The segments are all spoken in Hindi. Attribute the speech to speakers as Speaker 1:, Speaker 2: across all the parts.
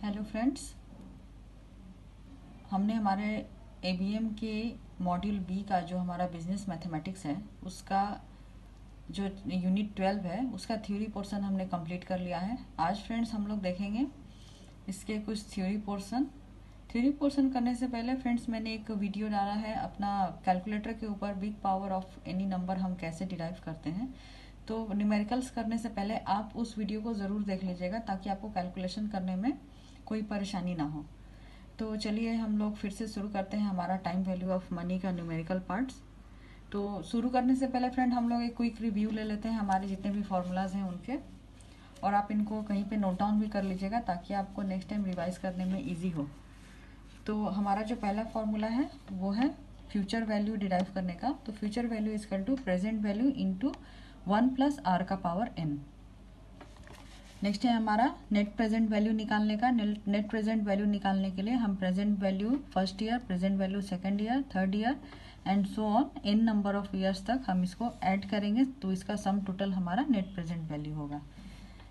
Speaker 1: हेलो फ्रेंड्स हमने हमारे एबीएम के मॉड्यूल बी का जो हमारा बिज़नेस मैथमेटिक्स है, उसका जो यूनिट ट्वेल्व है, उसका थ्योरी पोर्शन हमने कंप्लीट कर लिया है। आज फ्रेंड्स हम लोग देखेंगे इसके कुछ थ्योरी पोर्शन थ्योरी पोर्शन करने से पहले फ्रेंड्स मैंने एक वीडियो डाला है अपना कैलकुलेटर के ऊपर big power of any number हम कैसे डिराइव करते हैं। तो न्यूमेरिकल्स करने से पहले आप उस वीडियो को ज़रूर देख लीजिएगा, ताकि आपको कैलकुलेशन करने में कोई परेशानी ना हो। तो चलिए हम लोग फिर से शुरू करते हैं हमारा टाइम वैल्यू ऑफ़ मनी का न्यूमेरिकल पार्ट्स तो शुरू करने से पहले फ्रेंड हम लोग एक क्विक रिव्यू ले लेते हैं हमारे जितने भी फॉर्मूलाज हैं उनके। और आप इनको कहीं पे नोट डाउन भी कर लीजिएगा ताकि आपको नेक्स्ट टाइम रिवाइज करने में ईजी हो। तो हमारा जो पहला फॉर्मूला है, वो है फ्यूचर वैल्यू डिराइव करने का। तो future value is equal to present value into one plus R का पावर एन नेक्स्ट है हमारा नेट प्रेजेंट वैल्यू निकालने का। नेट प्रेजेंट वैल्यू निकालने के लिए हम present value first year present value second year third year and so on N number of years तक हम इसको ऐड करेंगे तो इसका सम टोटल हमारा नेट प्रेजेंट वैल्यू होगा।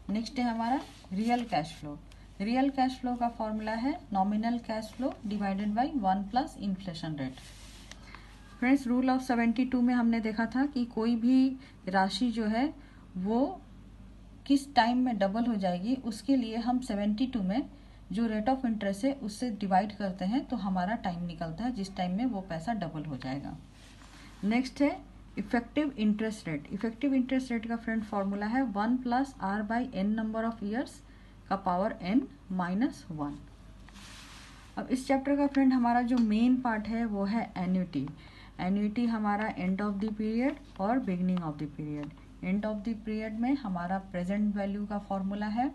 Speaker 1: नेक्स्ट है हमारा real cash flow real cash flow का फॉर्मूला है nominal cash flow divided by one plus inflation rate friends rule of seventy two में हमने देखा था कि कोई भी राशि जो है, वो किस टाइम में डबल हो जाएगी, उसके लिए हम सेवेंटी टू में जो रेट ऑफ़ इंटरेस्ट है, उससे डिवाइड करते हैं तो हमारा टाइम निकलता है, जिस टाइम में वो पैसा डबल हो जाएगा। नेक्स्ट है effective interest rate effective interest rate का फ्रेंड फॉर्मूला है one plus R by N number of years का पावर एन माइनस वन अब इस चैप्टर का फ्रेंड हमारा जो मेन पार्ट है, वो है एन्यूटी एन्यूटी हमारा एंड ऑफ़ द पीरियड और beginning of the period end of the period में हमारा प्रेजेंट वैल्यू का फॉर्मूला है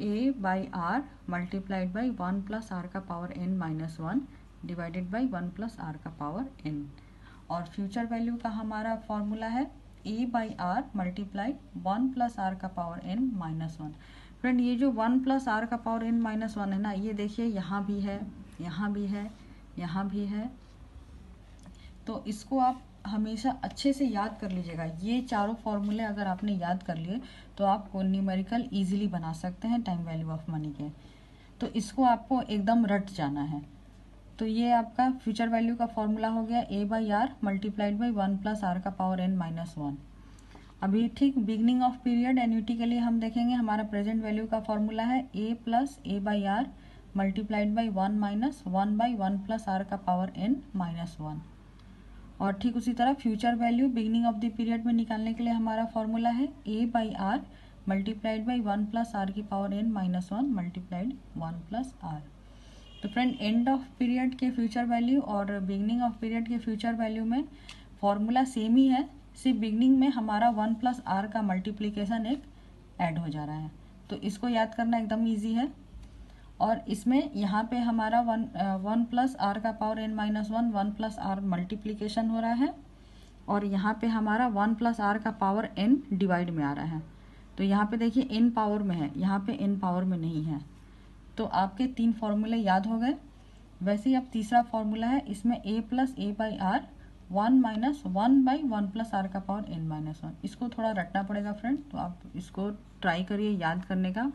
Speaker 1: A by R multiplied by one plus R का power N minus one divided by one plus R का पावर एन और फ्यूचर वैल्यू का हमारा फॉर्मूला है A by R multiplied one plus R का power N minus one friend ये जो वन प्लस आर का पावर एन माइनस वन है ना, ये देखिए यहाँ भी है, यहाँ भी है, यहाँ भी है. तो इसको आप हमेशा अच्छे से याद कर लीजिएगा। ये चारों फॉर्मूले अगर आपने याद कर लिए तो आप न्यूमेरिकल इजीली बना सकते हैं टाइम वैल्यू ऑफ़ मनी के। तो इसको आपको एकदम रट जाना है। तो ये आपका फ्यूचर वैल्यू का फॉर्मूला हो गया A by R multiplied by one plus R का पावर एन माइनस वन अभी ठीक बिगनिंग ऑफ़ पीरियड एन्यूटी के लिए हम देखेंगे, हमारा प्रेजेंट वैल्यू का फॉर्मूला है A plus A by R multiplied by one minus one by one plus R का पावर एन माइनस वन और ठीक उसी तरह future value beginning of the period में निकालने के लिए हमारा फॉर्मूला है A by R multiplied by one plus R की power N minus one multiplied one plus R तो फ्रेंड एंड ऑफ़ पीरियड के फ्यूचर वैल्यू और बिगनिंग ऑफ़ पीरियड के फ्यूचर वैल्यू में फॉर्मूला सेम ही है, सिर्फ़ बिगनिंग में हमारा वन प्लस आर का मल्टीप्लीकेशन एक ऐड हो जा रहा है। तो इसको याद करना एकदम ईजी है। और इसमें यहाँ पे हमारा वन वन प्लस आर का power N minus one one plus R multiplication हो रहा है। और यहाँ पे हमारा वन प्लस आर का पावर एन डिवाइड में आ रहा है। तो यहाँ पे देखिए एन पावर में है, यहाँ पे एन पावर में नहीं है। तो आपके तीन फॉर्मूले याद हो गए। वैसे ही अब तीसरा फॉर्मूला है, इसमें A plus A by R one minus one by one plus R का पावर एन माइनस वन इसको थोड़ा रटना पड़ेगा फ्रेंड तो आप इसको ट्राई करिए याद करने का।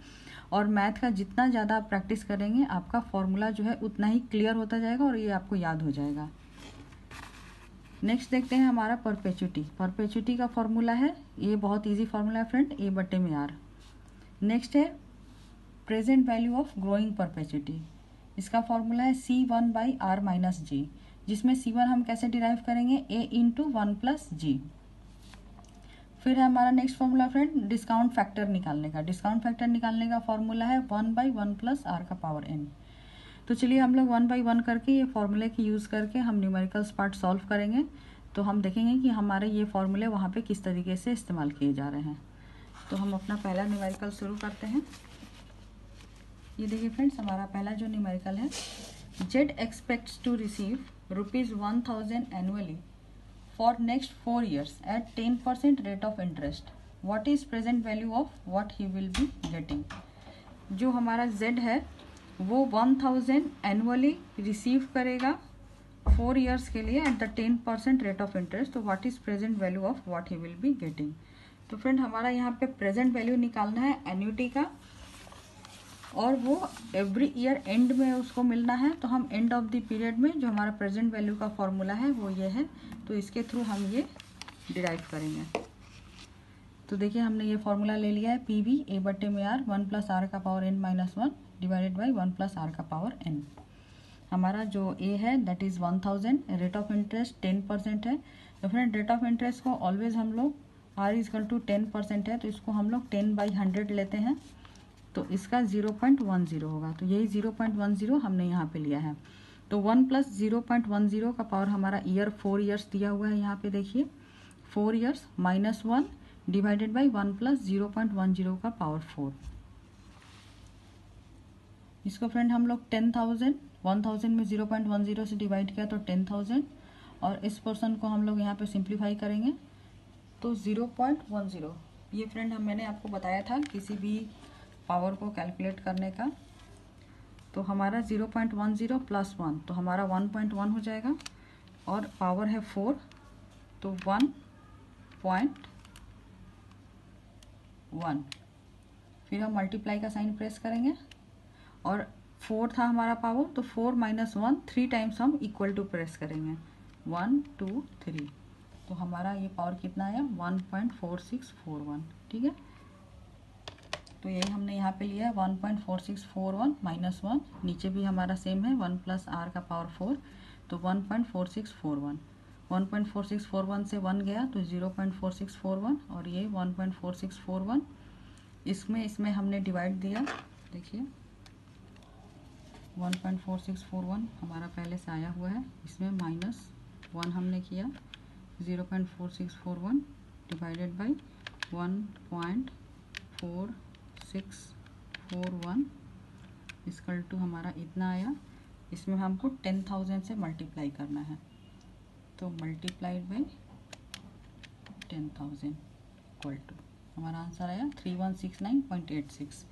Speaker 1: और मैथ का जितना ज़्यादा आप प्रैक्टिस करेंगे, आपका फॉर्मूला जो है उतना ही क्लियर होता जाएगा और ये आपको याद हो जाएगा। नेक्स्ट देखते हैं हमारा परपेचुटी। परपेचुटी का फॉर्मूला है। ये बहुत इजी फॉर्मूला है फ्रेंड ए बटे में आर। नेक्स्ट है present value of growing perpetuity इसका फॉर्मूला है C one by R minus G जिसमें सी वन हम कैसे डिराइव करेंगे? A into one plus G फिर है हमारा next formula friend discount factor निकालने का। डिस्काउंट फैक्टर निकालने का फॉर्मूला है one by one plus R का पावर एन तो चलिए हम लोग वन बाई वन करके ये फॉर्मूले की यूज़ करके हम न्यूमेरिकल्स पार्ट सॉल्व करेंगे। तो हम देखेंगे कि हमारे ये फॉर्मूले वहाँ पे किस तरीके से इस्तेमाल किए जा रहे हैं। तो हम अपना पहला न्यूमेरिकल शुरू करते हैं। ये देखिए फ्रेंड्स हमारा पहला जो न्यूमेरिकल है Z expects to receive rupees one thousand annually for next 4 years at 10% rate of interest. What is present value of what he will be getting? जो हमारा Z है, वो 1000 एनुअली रिसीव करेगा फोर ईयर्स के लिए at the ten percent rate of interest तो what is present value of what he will be getting तो फ्रेंड हमारा यहाँ पे प्रेजेंट वैल्यू निकालना है एन्यूटी का। और वो एवरी ईयर एंड में उसको मिलना है तो हम एंड ऑफ़ द पीरियड में जो हमारा प्रेजेंट वैल्यू का फॉर्मूला है, वो ये है। तो इसके थ्रू हम ये डिराइव करेंगे। तो देखिए, हमने ये फॉर्मूला ले लिया है पी वी ए बटे में आर वन प्लस आर का power N minus one divided by one plus R का पावर एन हमारा जो ए है that is one thousand rate of interest ten percent है। तो फ्रेंड रेट ऑफ़ इंटरेस्ट को ऑलवेज हम लोग R is equal to ten percent है तो इसको हम लोग टेन बाई हंड्रेड लेते हैं। तो इसका ज़ीरो पॉइंट वन ज़ीरो होगा। तो यही ज़ीरो पॉइंट वन ज़ीरो हमने यहाँ पे लिया है। तो one plus zero point one zero का पावर हमारा ईयर फोर ईयर्स दिया हुआ है यहाँ पे देखिए। Four years minus one divided by one plus zero point one zero का पावर फोर। इसको फ्रेंड हम लोग टेन थाउज़ेंड, वन थाउज़ेंड में ज़ीरो पॉइंट वन ज़ीरो से डिवाइड किया तो टेन थाउज़ेंड। और इस पोर्सन को हम लोग यहाँ पे सिंप्लीफाई करेंगे। तो ज़ीरो पॉइंट वन ज़ीरो। ये फ्रेंड हम मैंने आपको बताया था किसी भी पावर को कैलकुलेट करने का तो हमारा zero point one zero plus one तो हमारा वन पॉइंट वन हो जाएगा, और पावर है फोर तो वन पॉइंट वन। फिर हम मल्टीप्लाई का साइन प्रेस करेंगे, और फोर था हमारा पावर तो four minus one, three times हम इक्वल टू प्रेस करेंगे, वन, टू, थ्री। तो हमारा ये पावर कितना आया? One point four six four one, ठीक है? तो यही हमने यहाँ पे लिया है one point four six four one minus one नीचे भी हमारा सेम है वन प्लस आर का पावर फोर तो one point four six four one. One point four six four one से वन गया तो zero point four six four one और ये one point four six four one. इसमें इसमें हमने डिवाइड दिया, देखिए। One point four six four one हमारा पहले से आया हुआ है, इसमें माइनस वन हमने किया zero point four six four one divided by one point four six four one is equal to हमारा इतना आया। इसमें हमको टेन थाउज़ेंड से मल्टीप्लाई करना है। तो multiplied by ten thousand equal to हमारा आंसर आया three one six nine point eight six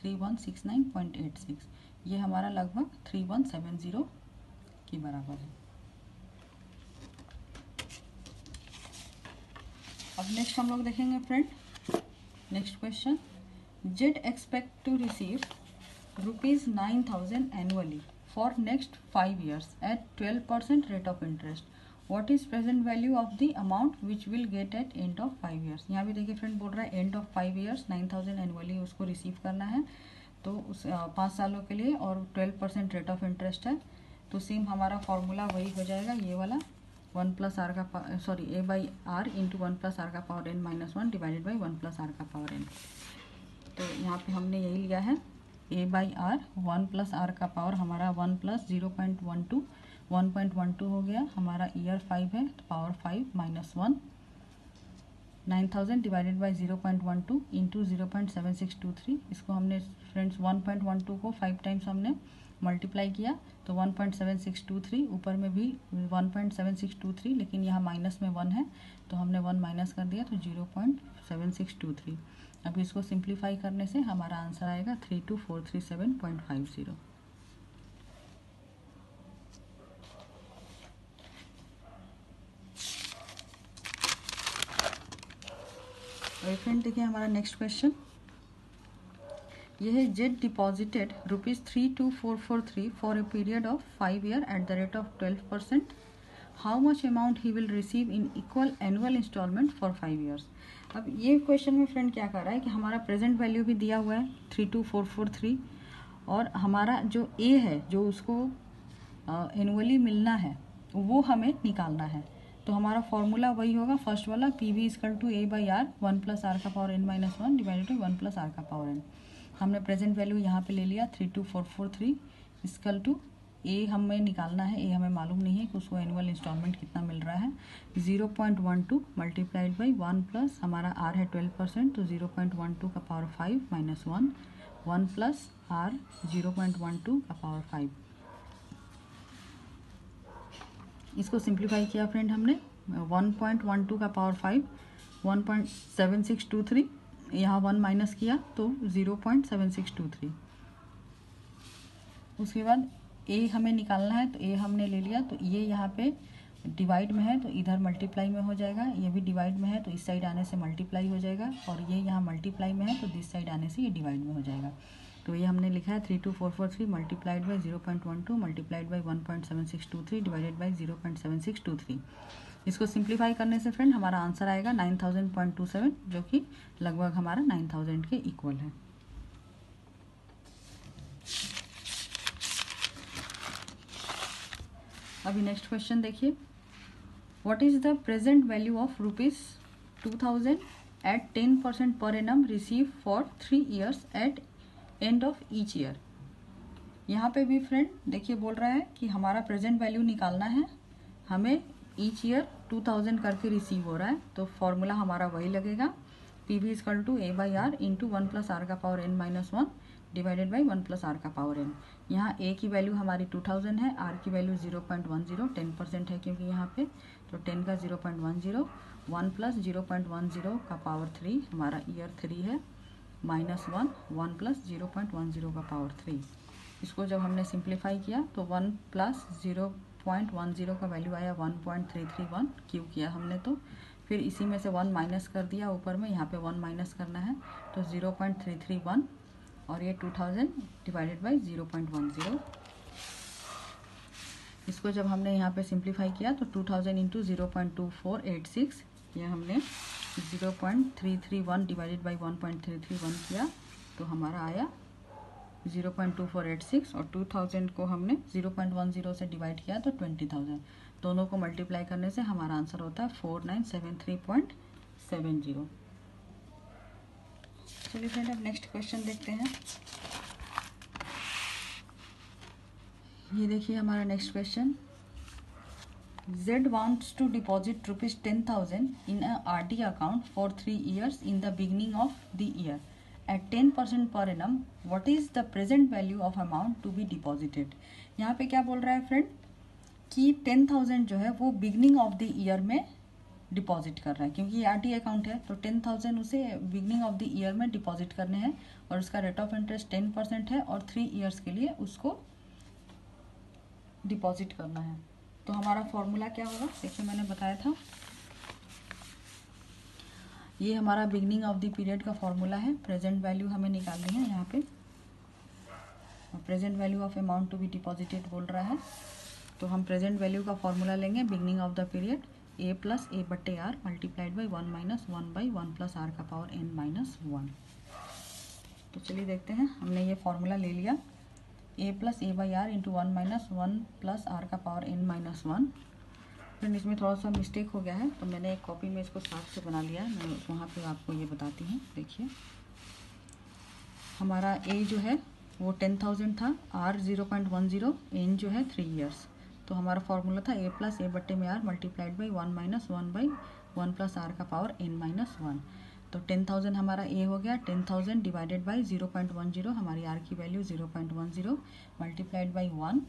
Speaker 1: three one six nine point eight six ये हमारा लगभग थ्री वन सेवन ज़ीरो के बराबर है। अब नेक्स्ट हम लोग देखेंगे friend next question Z expect to receive rupees nine thousand annually for next five years at twelve percent rate of interest what is present value of the amount which will get at end of five years यहाँ भी देखिए फ्रेंड बोल रहा है end of five years nine thousand annually उसको रिसीव करना है। तो उस पाँच सालों के लिए और twelve percent rate of interest है। तो सेम हमारा फॉर्मूला वही हो जाएगा, ये वाला। वन प्लस आर का sorry A by R into one plus R का power N minus one divided by one plus R का पावर एन तो यहाँ पे हमने यही लिया है A by R one plus R का पावर हमारा one plus zero point one two one point one two हो गया, हमारा ईयर फाइव है तो power five minus one nine thousand divided by zero point one two into zero point seven six two three इसको हमने friends one point one two को फाइव टाइम्स हमने मल्टीप्लाई किया तो one point seven six two three ऊपर में भी one point seven six two three लेकिन यहाँ माइनस में वन है तो हमने वन माइनस कर दिया तो zero point seven six two three अब इसको सिंप्लीफाई करने से हमारा आंसर आएगा three two four three seven point five zero friend देखिए हमारा नेक्स्ट क्वेश्चन यह है Z deposited rupees three two four four three for a period of five year at the rate of twelve percent how much amount he will receive in equal annual installment for five years अब ये क्वेश्चन में फ्रेंड क्या कर रहा है कि हमारा प्रेजेंट वैल्यू भी दिया हुआ है three two four four three और हमारा जो ए है, जो उसको एनुअली मिलना है, वो हमें निकालना है। तो हमारा फॉर्मूला वही होगा फ़र्स्ट वाला P V is equal to A by R one plus R का power N minus one divided to one plus R का पावर एन हमने प्रेजेंट वैल्यू यहाँ पे ले लिया three two four four three is equal to A हमें निकालना है ए हमें मालूम नहीं है कि उसको एनुअल इंस्टॉलमेंट कितना मिल रहा है। Zero point one two multiplied by one plus हमारा आर है ट्वेल्व परसेंट तो ज़ीरो पॉइंट वन टू का power five minus one one plus R zero point का पावर फाइव इसको सिंप्लीफाई किया फ्रेंड हमने वन पॉइंट वन टू का power five one point seven six two three यहाँ वन माइनस किया तो zero point seven six two three उसके बाद ए हमें निकालना है तो ए हमने ले लिया तो ये यहाँ पे डिवाइड में है तो इधर मल्टीप्लाई में हो जाएगा, ये भी डिवाइड में है तो इस साइड आने से मल्टीप्लाई हो जाएगा, और ये यहाँ मल्टीप्लाई में है तो दिस साइड आने से ये डिवाइड में हो जाएगा। तो ये हमने लिखा है three two four four three multiplied by zero point one two multiplied by one point seven six two three divided by zero point seven six two three इसको सिंप्लीफाई करने से फ्रेंड हमारा आंसर आएगा nine thousand point two seven जो कि लगभग हमारा नाइन थाउज़ेंड के इक्वल है। अभी नेक्स्ट क्वेश्चन देखिए। What is the present value of rupees two thousand at ten percent per annum receive for three years at end of each year यहाँ पे भी फ्रेंड देखिए बोल रहा है कि हमारा प्रेजेंट वैल्यू निकालना है। हमें ईच ईयर टू थाउज़ेंड करके रिसीव हो रहा है तो फॉर्मूला हमारा वही लगेगा। P V is equal to A by R into one plus R का power N minus one divided by one plus R का पावर एन यहाँ ए की वैल्यू हमारी टू थाउज़ेंड है आर की value zero point one zero ten percent है क्योंकि यहाँ पे तो टेन का zero point one zero one plus zero point one zero का पावर थ्री हमारा ईयर थ्री है minus one one plus zero point one zero का पावर थ्री इसको जब हमने सिंप्लीफाई किया तो one plus zero point one zero का वैल्यू आया one point three three one cube किया हमने तो फिर इसी में से वन माइनस कर दिया ऊपर में, यहाँ पे वन माइनस करना है तो zero point three three one और ये two thousand divided by zero point one zero. इसको जब हमने यहाँ पे सिंप्लीफाई किया तो two thousand into zero point two four eight six, ये हमने zero point three three one divided by one point three three one किया तो हमारा आया zero point two four eight six और टू थाउज़ेंड को हमने ज़ीरो पॉइंट वन ज़ीरो से डिवाइड किया तो ट्वेंटी थाउज़ेंड। दोनों को मल्टीप्लाई करने से हमारा आंसर होता है four nine seven three point seven zero चलिए फ्रेंड अब नेक्स्ट क्वेश्चन देखते हैं ये देखिए हमारा next question Z wants to deposit rupees 10,000 in a RD account for three years in the beginning of the year at 10% per annum. What is the present value of amount to be deposited? यहाँ पे क्या बोल रहा है फ्रेंड कि 10,000 जो है वो बिगनिंग ऑफ़ द ईयर में डिपॉजिट कर रहा है क्योंकि आर टी अकाउंट है तो टेन थाउज़ेंड उसे बिगनिंग ऑफ़ द ईयर में डिपॉजिट करने हैं और उसका rate of interest ten percent है और थ्री ईयर्स के लिए उसको डिपॉजिट करना है। तो हमारा फॉर्मूला क्या होगा? देखिए मैंने बताया था। ये हमारा बिगनिंग ऑफ़ द पीरियड का फॉर्मूला है। प्रेजेंट वैल्यू हमें निकालनी है यहाँ पे। Present value of amount to be deposited बोल रहा है। तो हम प्रेजेंट वैल्यू का फॉर्मूला लेंगे beginning of the period A plus A बट्टे R multiplied by one minus one by one plus R का पावर एन माइनस वन तो चलिए देखते हैं, हमने ये फॉर्मूला ले लिया। A plus A by R into one minus one plus R का पावर एन माइनस वन फिर इसमें थोड़ा सा मिस्टेक हो गया है तो मैंने एक कॉपी में इसको साफ़ से बना लिया। है मैं वहाँ पे आपको ये बताती हूँ, देखिए। हमारा ए जो है, वो टेन थाउज़ेंड था R zero point one zero N जो है थ्री ईयर्स तो हमारा फॉर्मूला था ए प्लस ए बट्टे में R multiplied by one minus one by one plus R का पावर एन माइनस वन तो टेन थाउज़ेंड हमारा ए हो गया ten thousand divided by zero point one zero हमारी आर की value zero point one zero multiplied by one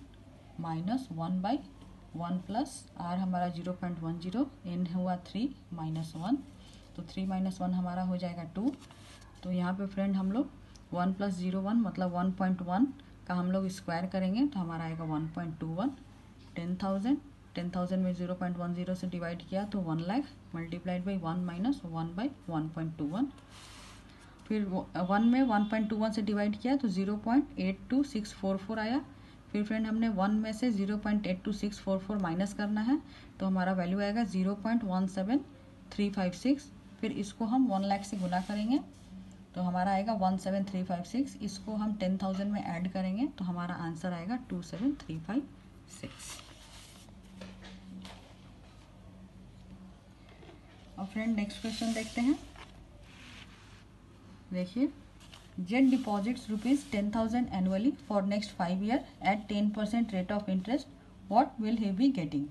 Speaker 1: minus one by one plus R हमारा zero point one zero N हुआ थ्री माइनस वन तो थ्री माइनस वन हमारा हो जाएगा टू तो यहाँ पे फ्रेंड हम लोग वन प्लस ज़ीरो वन मतलब वन पॉइंट वन का हम लोग स्क्वायर करेंगे तो हमारा आएगा one point two one ten thousand ten thousand में ज़ीरो पॉइंट वन ज़ीरो से डिवाइड किया तो one lakh multiplied by one minus one by one point two one. फिर वन में वन पॉइंट टू वन से डिवाइड किया तो zero point eight two six four four आया। फिर फ्रेंड हमने वन में से zero point eight two six four four minus करना है तो हमारा वैल्यू आएगा zero point one seven three five six. फिर इसको हम वन लाख से गुना करेंगे तो हमारा आएगा one seven three five six. इसको हम टेन थाउज़ेंड में ऐड करेंगे तो हमारा आंसर आएगा two seven three five. Six और फ्रेंड नेक्स्ट क्वेश्चन देखते हैं। देखिए Z deposits rupees ten thousand annually for next five year at ten percent rate of interest what will he be getting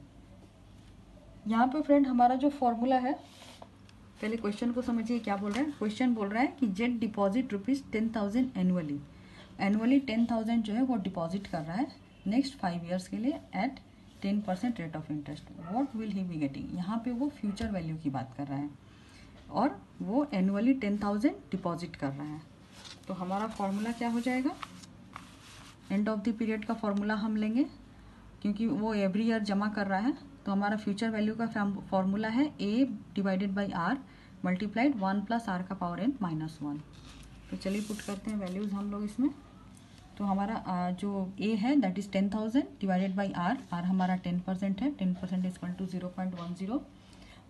Speaker 1: यहाँ पे फ्रेंड हमारा जो फॉर्मूला है, पहले क्वेश्चन को समझिए क्या बोल रहा है। क्वेश्चन बोल रहा है कि Z deposit rupees ten thousand annually annually ten thousand जो है वो डिपॉजिट कर रहा है। नेक्स्ट फाइव ईयर्स के लिए at ten percent rate of interest what will he be getting यहाँ पे वो फ्यूचर वैल्यू की बात कर रहा है। और वो एनुअली टेन थाउज़ेंड डिपॉजिट कर रहा है। तो हमारा फॉर्मूला क्या हो जाएगा? एंड ऑफ़ द पीरियड का फॉर्मूला हम लेंगे, क्योंकि वो एवरी ईयर जमा कर रहा है। तो हमारा फ्यूचर वैल्यू का फॉर्मूला है A divided by R multiplied one plus R का पावर एन माइनस वन तो चलिए पुट करते हैं वैल्यूज़ हम लोग इसमें। तो हमारा जो ए है that is ten thousand divided by R R हमारा टेन परसेंट है ten percent is equal to zero point one zero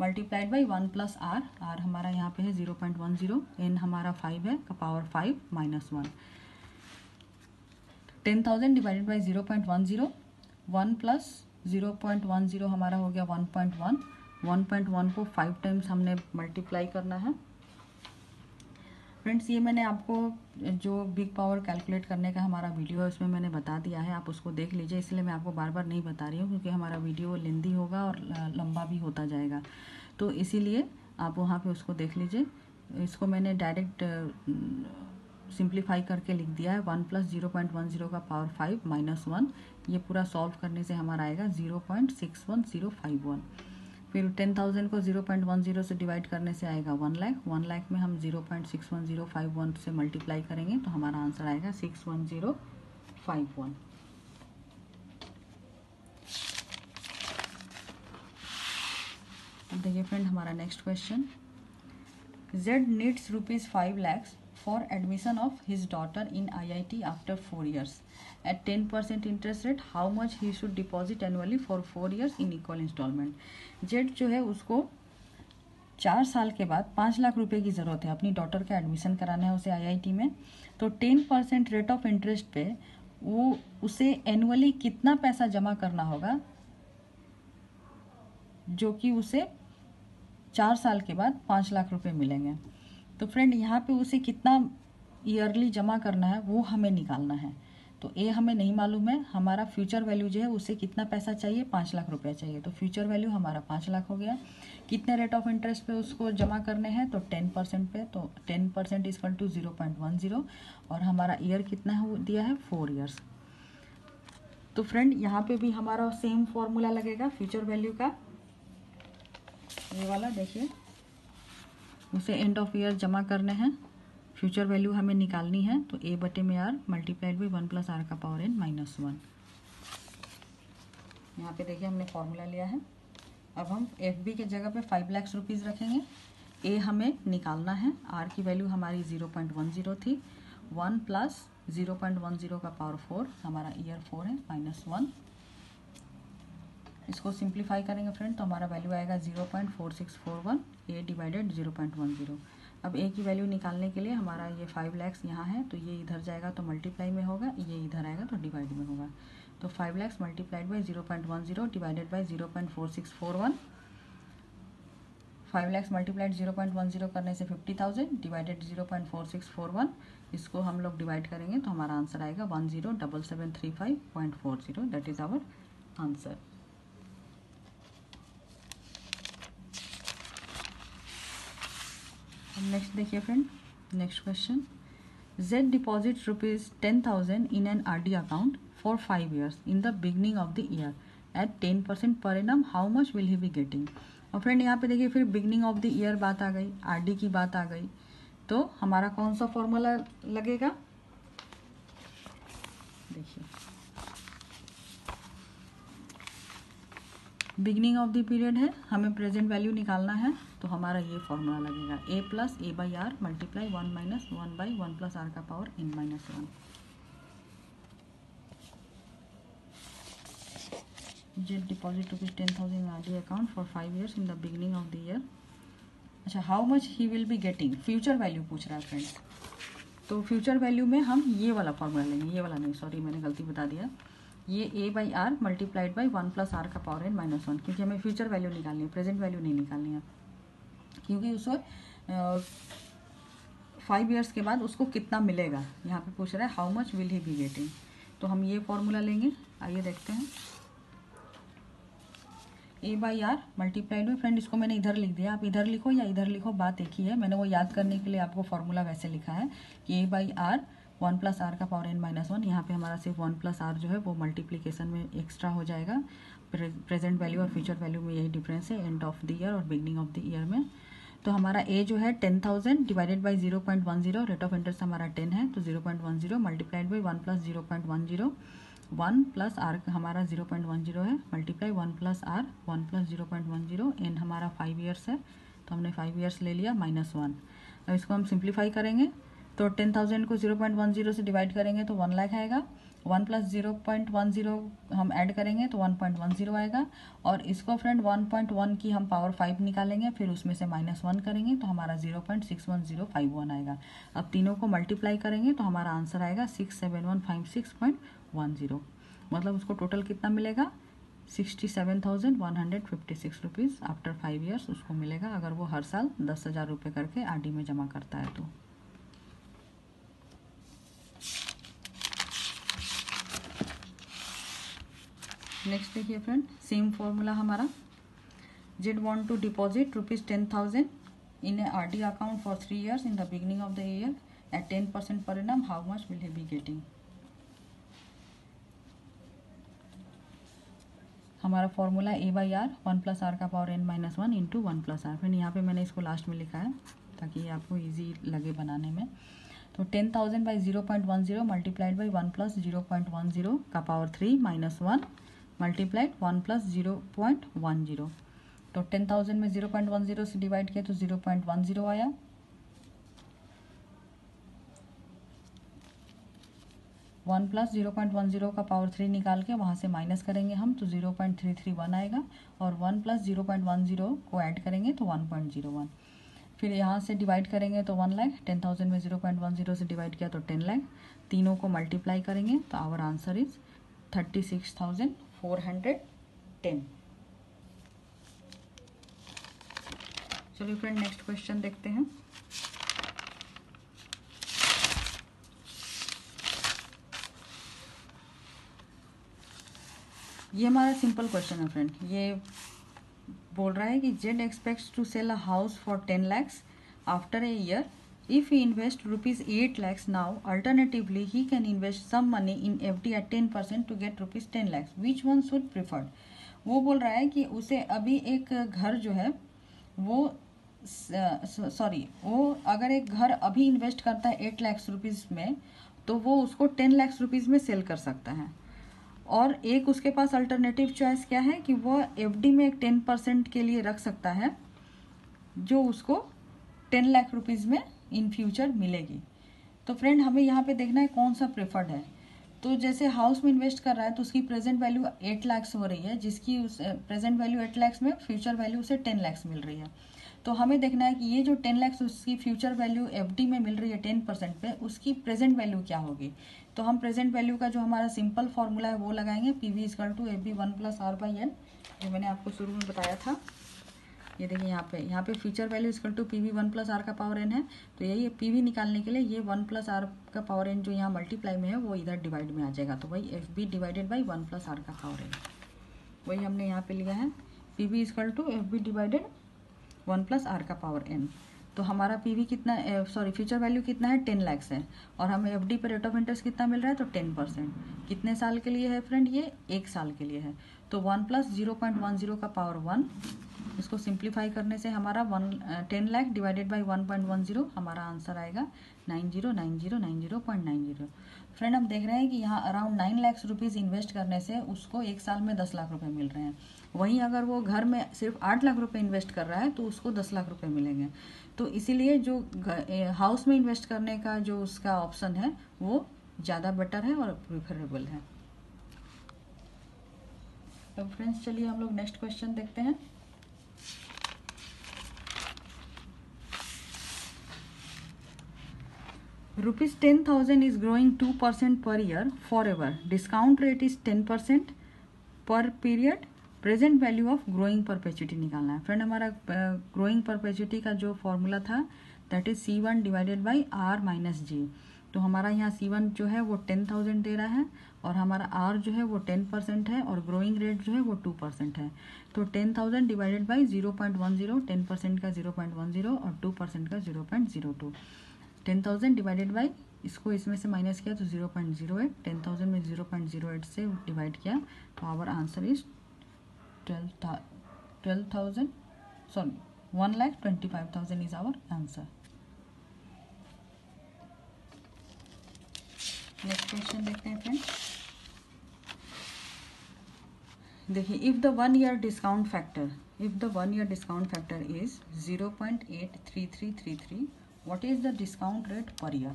Speaker 1: multiplied by one plus R R हमारा यहाँ पे है zero point one zero N हमारा फाइव है, का power five minus one ten thousand divided by zero point one zero one plus zero point one zero हमारा हो गया one point one one point one को फाइव टाइम्स हमने मल्टीप्लाई करना है. फ्रेंड्स ये मैंने आपको, जो बिग पावर कैलकुलेट करने का हमारा वीडियो है, उसमें मैंने बता दिया है, आप उसको देख लीजिए। इसलिए मैं आपको बार बार नहीं बता रही हूँ, क्योंकि हमारा वीडियो लेंदी होगा और लंबा भी होता जाएगा। तो इसीलिए आप वहाँ पे उसको देख लीजिए। इसको मैंने डायरेक्ट सिंप्लीफाई करके लिख दिया है। One plus zero point one zero का पावर फाइव माइनस वन ये पूरा सॉल्व करने से हमारा आएगा। Zero point six one zero five one फिर टेन थाउज़ेंड को ज़ीरो पॉइंट वन ज़ीरो से डिवाइड करने से आएगा वन लाख वन लाख में हम zero point six one zero five one से मल्टीप्लाई करेंगे तो हमारा आंसर आएगा six one zero five one देखिए फ्रेंड हमारा next question Z needs rupees five lakhs for admission of his daughter in IIT after 4 years. At 10% interest rate, how much he should deposit annually for 4 years in equal installment. Z जो है उसको चार साल के बाद पाँच लाख रुपए की ज़रूरत है अपनी डॉटर का एडमिशन कराना है उसे आईआईटी में। तो ten percent rate of interest पे वो उसे एनुअली कितना पैसा जमा करना होगा जो कि उसे चार साल के बाद पाँच लाख रुपए मिलेंगे। तो फ्रेंड यहाँ पे उसे कितना ईयरली जमा करना है वो हमें निकालना है। तो ए हमें नहीं मालूम है, हमारा फ्यूचर वैल्यू जो है, उसे कितना पैसा चाहिए? पाँच लाख रुपया चाहिए। तो फ्यूचर वैल्यू हमारा पाँच लाख हो गया। कितने रेट ऑफ़ इंटरेस्ट पे उसको जमा करने हैं? तो टेन परसेंट पे। तो ten percent is equal to zero point one zero और हमारा ईयर कितना है दिया है? फोर ईयर्स तो फ्रेंड यहाँ पे भी हमारा सेम फॉर्मूला लगेगा फ्यूचर वैल्यू का। ये वाला देखिए। उसे एंड ऑफ़ ईयर जमा करने हैं। फ्यूचर वैल्यू हमें निकालनी है तो ए बटे में R multiplied by one plus R का पावर एन माइनस वन यहाँ पे देखिए हमने फॉर्मूला लिया है। अब हम एफ़ बी के जगह पे फाइव लैक्स रुपीज़ रखेंगे। ए हमें निकालना है। आर की वैल्यू हमारी ज़ीरो पॉइंट वन ज़ीरो थी। One plus zero point one zero का पावर फोर हमारा ईयर फोर है माइनस वन इसको सिंप्लीफाई करेंगे फ्रेंड तो हमारा वैल्यू आएगा zero point four six four one A divided zero point one zero अब ए की वैल्यू निकालने के लिए हमारा ये फाइव लैक्स यहाँ है तो ये इधर जाएगा तो मल्टीप्लाई में होगा, ये इधर आएगा तो डिवाइड में होगा। तो five lakhs multiplied by zero point one zero divided by zero point four six four one five lakhs multiplied zero point one zero करने से fifty thousand divided zero point four six four one इसको हम लोग डिवाइड करेंगे तो हमारा आंसर आएगा one zero double seven three five point four zero that is our answer next देखिए friend next question Z deposit rupees ten thousand in an R D account for five years in the beginning of the year at ten percent per annum how much will he be getting और फ्रेंड यहाँ पे देखिए फिर बिगनिंग ऑफ़ द ईयर बात आ गई आर डी की बात आ गई. तो हमारा कौन सा फॉर्मूला लगेगा? देखिए. बिगनिंग ऑफ़ द पीरियड है, हमें प्रेजेंट वैल्यू निकालना है तो हमारा ये फॉर्मूला लगेगा। A plus A by R multiply one minus one by one plus R का power N minus one deposit rupees ten thousand R D account for five years in the beginning of the year अच्छा how much he will be getting future value पूछ रहा है फ्रेंड्स तो फ्यूचर वैल्यू में हम ये वाला फॉर्मूला लेंगे, ये वाला नहीं सॉरी मैंने गलती बता दिया। ये A by R multiplied by one plus R का पावर एन माइनस वन क्योंकि हमें फ्यूचर वैल्यू निकालनी है प्रेजेंट वैल्यू नहीं निकालनी है। क्योंकि उसको फाइव ईयर्स के बाद उसको कितना मिलेगा? यहाँ पे पूछ रहा है how much will he be getting तो हम ये फॉर्मूला लेंगे, आइए देखते हैं। A by R multiplied by friend इसको मैंने इधर लिख दिया। आप इधर लिखो या इधर लिखो, बात एक ही है। मैंने वो याद करने के लिए आपको फॉर्मूला वैसे लिखा है कि A by R one plus R का पावर एन माइनस वन, यहाँ पे हमारा सिर्फ़ वन प्लस आर जो है वो मल्टीप्लीकेशन में एक्स्ट्रा हो जाएगा। प्रेजेंट वैल्यू और फ्यूचर वैल्यू में यही डिफरेंस है एंड ऑफ़ द ईयर और बिगनिंग ऑफ़ द ईयर में। तो हमारा ए जो है ten thousand divided by zero point one zero rate of interest हमारा टेन है तो zero point one zero multiplied by one plus zero point one zero one plus R हमारा ज़ीरो पॉइंट वन ज़ीरो है multiply one plus R one plus zero point one zero N हमारा फाइव ईयर्स है तो हमने फाइव ईयर्स ले लिया माइनस वन अब इसको हम सिंप्लीफाई करेंगे। तो टेन थाउज़ेंड को ज़ीरो पॉइंट वन ज़ीरो से डिवाइड करेंगे तो वन लाख आएगा। One plus zero point one zero हम ऐड करेंगे तो वन पॉइंट वन ज़ीरो आएगा। और इसको फ्रेंड वन पॉइंट वन की हम पावर फाइव निकालेंगे, फिर उसमें से माइनस वन करेंगे तो हमारा zero point six one zero five one आएगा। अब तीनों को मल्टीप्लाई करेंगे तो हमारा आंसर आएगा six seven one five six point one zero मतलब उसको टोटल कितना मिलेगा? Sixty seven thousand one hundred fifty six rupees after five years उसको मिलेगा, अगर वो हर साल दस हज़ार रुपये करके आरडी में जमा करता है तो। नेक्स्ट देखिए फ्रेंड सेम फॉर्मूला हमारा। Z want to deposit rupees ten thousand in a R D account for three years in the beginning of the year at ten percent per annum how much will he be getting हमारा formula A by R one plus R का power N minus one into one plus R friend यहाँ पे मैंने इसको लास्ट में लिखा है, ताकि आपको इजी लगे बनाने में। तो ten thousand by zero point one zero multiplied by one plus zero point one zero का power three minus one multiplied one plus zero point one zero तो टेन थाउज़ेंड में ज़ीरो पॉइंट वन ज़ीरो से डिवाइड किया तो ज़ीरो पॉइंट वन ज़ीरो आया। One plus zero point one zero का पावर थ्री निकाल के वहाँ से माइनस करेंगे हम तो zero point three three one आएगा और one plus zero point one zero को ऐड करेंगे तो वन पॉइंट ज़ीरो वन फिर यहाँ से डिवाइड करेंगे तो वन लाख टेन थाउज़ेंड में ज़ीरो पॉइंट वन ज़ीरो से डिवाइड किया तो टेन लाख तीनों को मल्टीप्लाई करेंगे तो our answer is thirty six thousand four hundred ten. चलिए फ्रेंड नेक्स्ट क्वेश्चन देखते हैं। ये हमारा सिंपल क्वेश्चन है फ्रेंड ये बोल रहा है कि Z expects to sell a house for ten lakhs after a year invest rupees eight lakhs now alternatively he can invest some money in F D at ten percent to get rupees ten lakhs which one should preferred वो बोल रहा है कि उसे अभी एक घर जो है, वो सॉरी वो अगर एक घर अभी इन्वेस्ट करता है एट लैक्स रुपीज़ में तो वो उसको टेन लैक्स रुपीज़ में सेल कर सकता है। और एक उसके पास अल्टरनेटिव चॉइस क्या है कि वो एफ़ में एक टेन परसेंट के लिए रख सकता है, जो उसको टेन लाख रुपीज़ में इन फ्यूचर मिलेगी। तो फ्रेंड, हमें यहाँ पे देखना है कौन सा प्रेफर्ड है। तो जैसे हाउस में इन्वेस्ट कर रहा है तो उसकी प्रेजेंट वैल्यू एट लैक्स हो रही है, जिसकी उस प्रेजेंट वैल्यू एट लैक्स में फ्यूचर वैल्यू उसे टेन लैक्स मिल रही है। तो हमें देखना है कि ये जो टेन लैक्स, उसकी फ्यूचर वैल्यू एफडी में मिल रही है टेन परसेंट पे, उसकी प्रेजेंट वैल्यू क्या होगी? तो हम प्रेजेंट वैल्यू का जो हमारा सिंपल फॉर्मूला है, वो लगाएँगे, P V is equal to F V one plus R by N, जो मैंने आपको शुरू में बताया था। ये देखिए यहाँ पे यहाँ पे future value is equal to P V one plus R का पावर एन है। तो यही पी वी निकालने के लिए ये वन प्लस आर का पावर एन जो यहाँ मल्टीप्लाई में है, वो इधर डिवाइड में आ जाएगा। तो वही F V divided by one plus R का पावर एन वही हमने यहाँ पे लिया है। P V is equal to F V divided one plus R का पावर एन तो हमारा पीवी कितना सॉरी फ्यूचर वैल्यू कितना है? टेन लैक्स है। और हमें एफडी पर रेट ऑफ़ इंटरेस्ट कितना मिल रहा है? तो टेन परसेंट कितने साल के लिए है फ्रेंड ये एक साल के लिए है। तो one plus zero point one zero का पावर वन इसको सिंप्लीफाई करने से हमारा one ten lakh divided by one point one zero हमारा आंसर आएगा nine zero nine zero nine zero point nine zero. Friend, हम देख रहे हैं कि यहाँ around nine lakhs rupees invest करने से उसको एक साल में दस लाख रुपए मिल रहे हैं। वहीं अगर वो घर में सिर्फ़ आठ लाख रुपए इन्वेस्ट कर रहा है तो उसको दस लाख रुपए मिलेंगे। तो इसीलिए जो हाउस में इन्वेस्ट करने का जो उसका ऑप्शन है, वो ज़्यादा बेटर है और प्रिफरेबल है। तो फ्रेंड्स, चलिए हम लोग नेक्स्ट क्वेश्चन देखते हैं। Rupees 10000 is growing 2% per year forever. Discount rate is 10% per period. Present value of growing perpetuity निकालना है। फ्रेंड हमारा ग्रोइंग परपेचुटी का जो फॉर्मूला था that is C one divided by R minus G तो हमारा यहाँ सी वन जो है, वो टेन थाउज़ेंड दे रहा है और हमारा आर जो है, वो टेन परसेंट है और ग्रोइंग रेट जो है, वो टू परसेंट है। तो ten thousand divided by zero point one zero ten percent का ज़ीरो पॉइंट वन ज़ीरो और टू परसेंट का zero point zero two ten thousand divided by इसको इसमें से माइनस किया तो zero point zero eight ten thousand में ज़ीरो पॉइंट ज़ीरो एट से डिवाइड किया तो our answer is twelve twelve thousand sorry one lakh twenty five thousand is our answer next question देखते हैं फ्रेंड देखिए if the one year discount factor if the one year discount factor is zero point eight three three three three what is the discount rate per year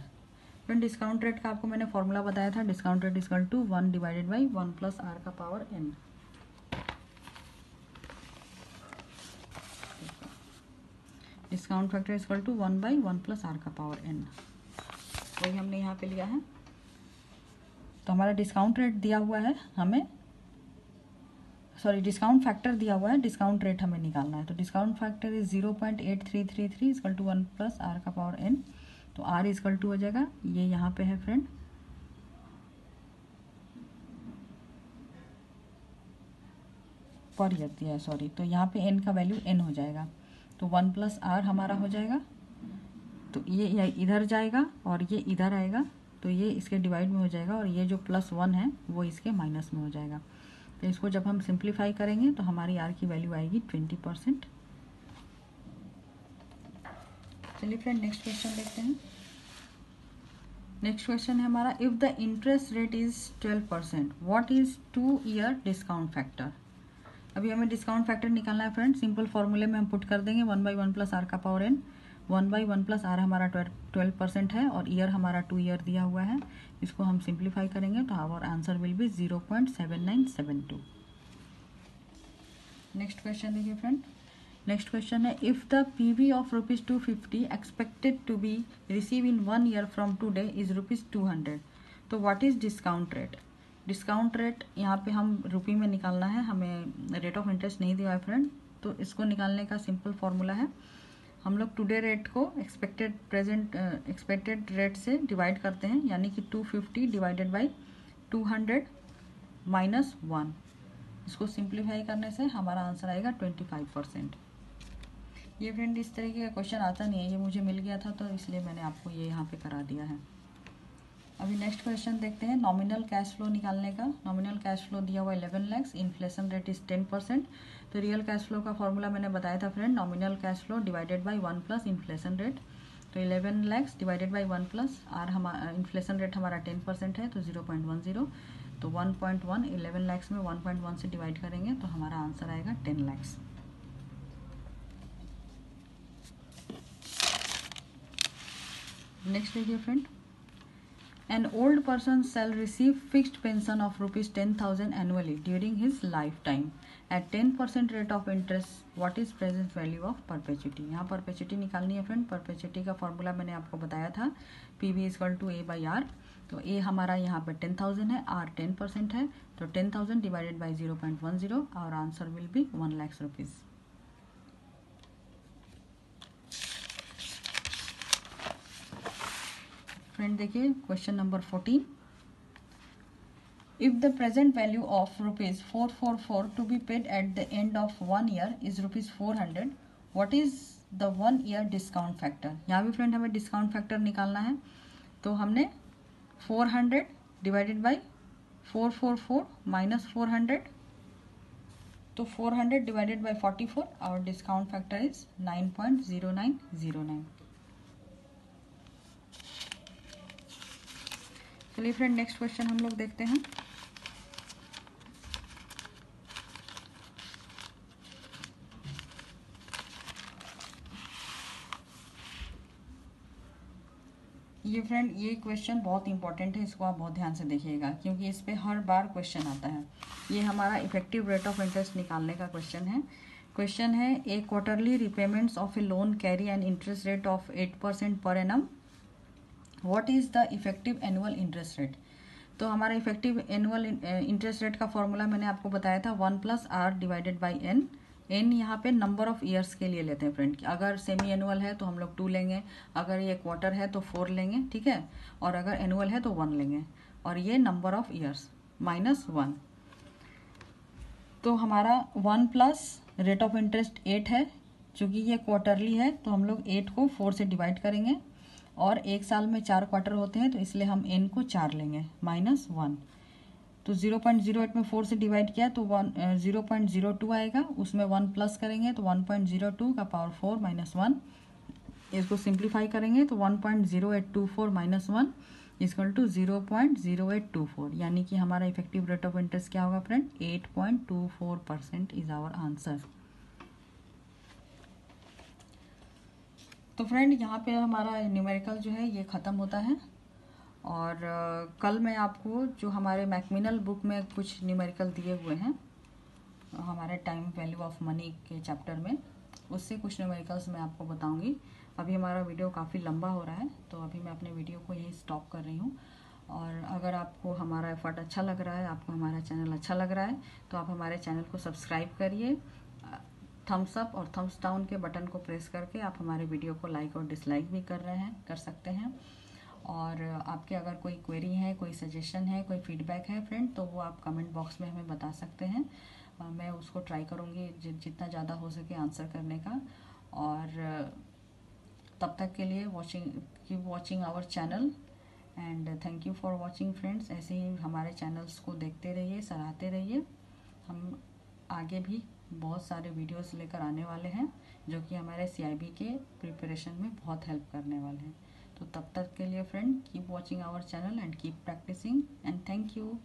Speaker 1: friend discount rate का आपको मैंने फॉर्मूला बताया था discount rate is equal to one divided by one plus R का power N discount factor is equal to one by one plus R का पावर एन वही हमने यहाँ पे लिया है। तो हमारा डिस्काउंट रेट दिया हुआ है, हमें सॉरी डिस्काउंट फैक्टर दिया हुआ है डिस्काउंट रेट हमें निकालना है। तो discount factor is zero point eight three three three is equal to one plus R का पावर एन तो आर इजकल टू हो जाएगा, ये यहाँ पे है फ्रेंड पर दिया है सॉरी तो यहाँ पे एन का वैल्यू एन हो जाएगा। तो वन प्लस आर हमारा हो जाएगा। तो ये इधर जाएगा और ये इधर आएगा। तो ये इसके डिवाइड में हो जाएगा और ये जो प्लस वन है, वो इसके माइनस में हो जाएगा। तो इसको जब हम सिंप्लीफाई करेंगे तो हमारी आर की वैल्यू आएगी ट्वेंटी परसेंट चलिए फ्रेंड नेक्स्ट क्वेश्चन देखते हैं। नेक्स्ट क्वेश्चन है हमारा if the interest rate is twelve percent what is two year discount factor अभी हमें डिस्काउंट फैक्टर निकालना है फ्रेंड सिंपल फॉर्मूले में हम पुट कर देंगे one by one plus R का power N one by one plus R हमारा ट्वेल्व परसेंट है और ईयर हमारा टू ईयर दिया हुआ है। इसको हम सिंप्लीफाई करेंगे तो our answer will be zero point seven nine seven two next question देखिए फ्रेंड नेक्स्ट क्वेश्चन है if the P V of rupees two fifty expected to be receive in one year from today is rupees two hundred तो what is discount rate discount rate यहाँ पे हम रुपी में निकालना है, हमें रेट ऑफ़ इंटरेस्ट नहीं दिया है फ्रेंड तो इसको निकालने का सिंपल फॉर्मूला है। हम लोग टुडे रेट को एक्सपेक्टेड प्रेजेंट एक्सपेक्टेड रेट से डिवाइड करते हैं, यानी कि 250 डिवाइडेड बाई 200 माइनस वन इसको सिंप्लीफाई करने से हमारा आंसर आएगा 25 परसेंट ये फ्रेंड इस तरीके का क्वेश्चन आता नहीं है, ये मुझे मिल गया था तो इसलिए मैंने आपको ये यहाँ पे करा दिया है। अभी नेक्स्ट क्वेश्चन देखते हैं नॉमिनल कैश फ्लो निकालने का। नॉमिनल कैश फ्लो दिया हुआ eleven lakhs inflation rate is ten percent तो रियल कैश फ्लो का फॉर्मूला मैंने बताया था friend nominal cash flow divided by one plus inflation rate तो eleven lakhs divided by one plus R हमारा इन्फ्लेशन रेट हमारा टेन परसेंट है तो ज़ीरो पॉइंट वन ज़ीरो तो one point one eleven lakhs में वन पॉइंट वन से डिवाइड करेंगे तो हमारा आंसर आएगा टेन लैक्स नेक्स्ट देखिए friend An old person shall receive fixed pension of rupees 10,000 annually during his lifetime. At 10% rate of interest. What is present value of perpetuity? यहाँ perpetuity निकालनी है फ्रेंड perpetuity का फॉर्मूला मैंने आपको बताया था। P V is equal to A by R तो ए हमारा यहाँ पर टेन थाउज़ेंड है। आर टेन परसेंट है। तो ten thousand divided by zero point one zero और answer will be one lakh rupees friend देखिए question number fourteen value of rupees four four four to be paid at the end of one year is rupees four hundred what is the one year discount factor यहाँ भी फ्रेंड हमें डिस्काउंट फैक्टर निकालना है। तो हमने four hundred divided by four four four minus four hundred तो four hundred divided by forty four और discount factor is nine point zero nine zero nine चलिए फ्रेंड नेक्स्ट क्वेश्चन हम लोग देखते हैं। ये फ्रेंड ये क्वेश्चन बहुत इंपॉर्टेंट है, इसको आप बहुत ध्यान से देखिएगा, क्योंकि इस पर हर बार क्वेश्चन आता है। ये हमारा इफ़ेक्टिव रेट ऑफ़ इंटरेस्ट निकालने का क्वेश्चन है। क्वेश्चन है a quarterly repayments of a loan carry an interest rate of eight percent per annum what is the effective annual interest rate तो हमारा इफ़ेक्टिव एनुअल इंटरेस्ट रेट का फॉर्मूला मैंने आपको बताया था one plus R divided by N N यहाँ पे नंबर ऑफ़ ईयर्स के लिए लेते हैं फ्रेंड अगर सेमी एनुअल है तो हम लोग टू लेंगे, अगर ये क्वार्टर है तो फोर लेंगे, ठीक है? और अगर एनुअल है तो वन लेंगे। और ये number of years minus one तो हमारा one plus rate of interest eight है, चूँकि ये क्वार्टरली है तो हम लोग एट को फोर से डिवाइड करेंगे। और एक साल में चार क्वार्टर होते हैं तो इसलिए हम एन को चार लेंगे माइनस वन तो ज़ीरो पॉइंट ज़ीरो एट में फोर से डिवाइड किया तो one zero point zero two आएगा। उसमें वन प्लस करेंगे तो वन पॉइंट ज़ीरो टू का पावर फोर माइनस वन इसको सिंप्लीफाई करेंगे तो one point zero eight two four minus one is equal to zero point zero eight two four यानी कि हमारा इफ़ेक्टिव रेट ऑफ़ इंटरेस्ट क्या होगा friend eight point two four percent is our answer तो फ्रेंड यहाँ पे हमारा न्यूमेरिकल जो है ये ख़त्म होता है। और कल मैं आपको जो हमारे मैकमिनल बुक में कुछ न्यूमेरिकल दिए हुए हैं, हमारे टाइम वैल्यू ऑफ़ मनी के चैप्टर में, उससे कुछ न्यूमेरिकल्स मैं आपको बताऊँगी। अभी हमारा वीडियो काफ़ी लंबा हो रहा है तो अभी मैं अपने वीडियो को यही स्टॉप कर रही हूँ। और अगर आपको हमारा एफर्ट अच्छा लग रहा है, आपको हमारा चैनल अच्छा लग रहा है तो आप हमारे चैनल को सब्सक्राइब करिए। थम्स अप और थम्स डाउन के बटन को प्रेस करके आप हमारे वीडियो को लाइक और डिसलाइक भी कर रहे हैं, कर सकते हैं। और आपके अगर कोई क्वेरी है, कोई सजेशन है, कोई फीडबैक है फ्रेंड तो वो आप कमेंट बॉक्स में हमें बता सकते हैं। मैं उसको ट्राई करूँगी जितना ज़्यादा हो सके आंसर करने का। और तब तक के लिए वॉचिंग की watching our channel and thank you for watching friends ऐसे ही हमारे चैनल्स को देखते रहिए, सराहते रहिए। हम आगे भी बहुत सारे वीडियोस लेकर आने वाले हैं, जो कि हमारे सीआईबी के प्रिपरेशन में बहुत हेल्प करने वाले हैं। तो तब तक के लिए friend keep watching our channel and keep practising and thank you